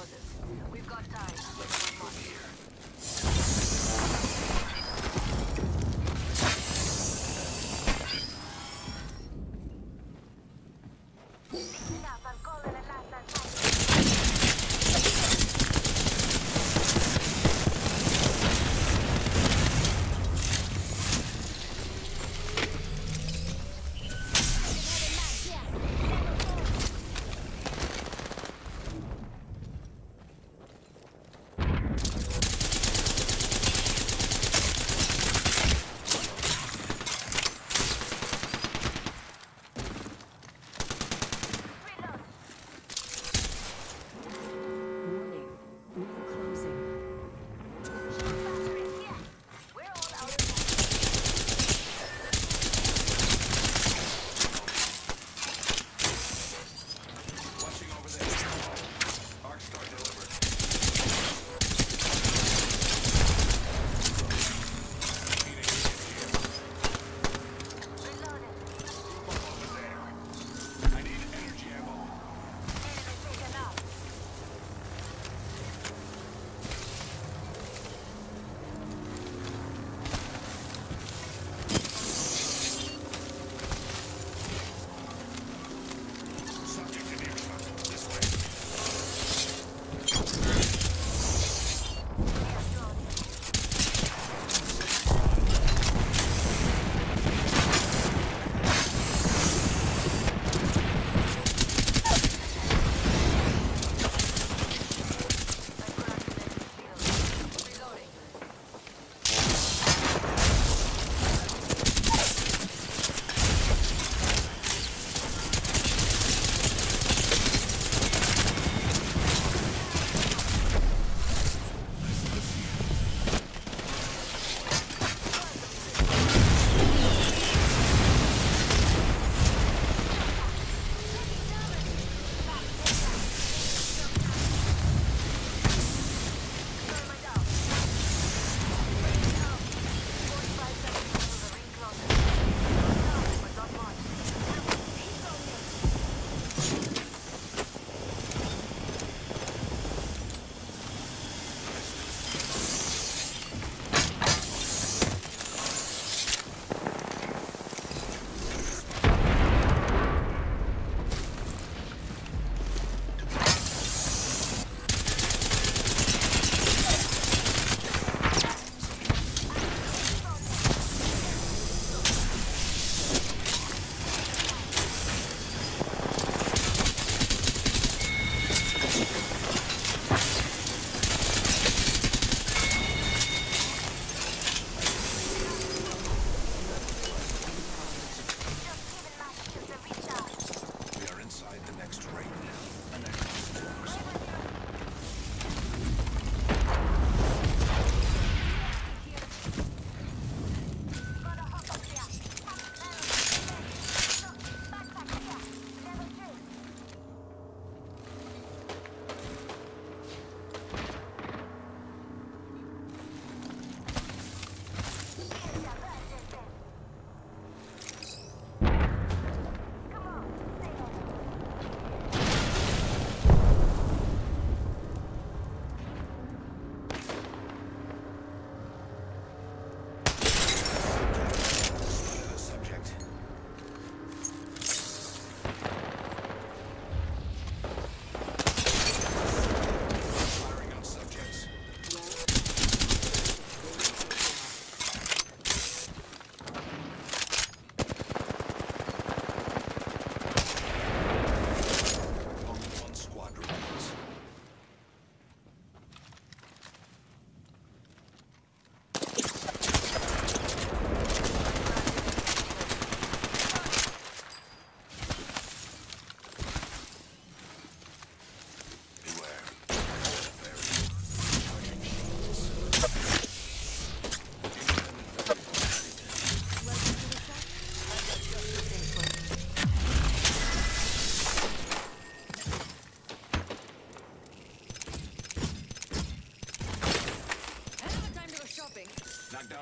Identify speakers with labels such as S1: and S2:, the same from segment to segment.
S1: explosives. We've got time.
S2: Let's here.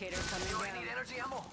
S3: Replicator coming
S4: Do I need energy ammo?